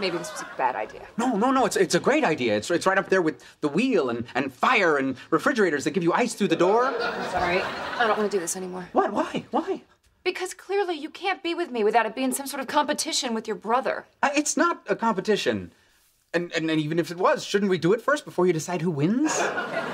maybe this was a bad idea. No, no, no. It's it's a great idea. It's it's right up there with the wheel and and fire and refrigerators that give you ice through the door. Sorry, I don't want to do this anymore. What? Why? Why? Because clearly you can't be with me without it being some sort of competition with your brother. Uh, It's not a competition. And, and and even if it was, shouldn't we do it first before you decide who wins?